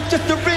the, just the.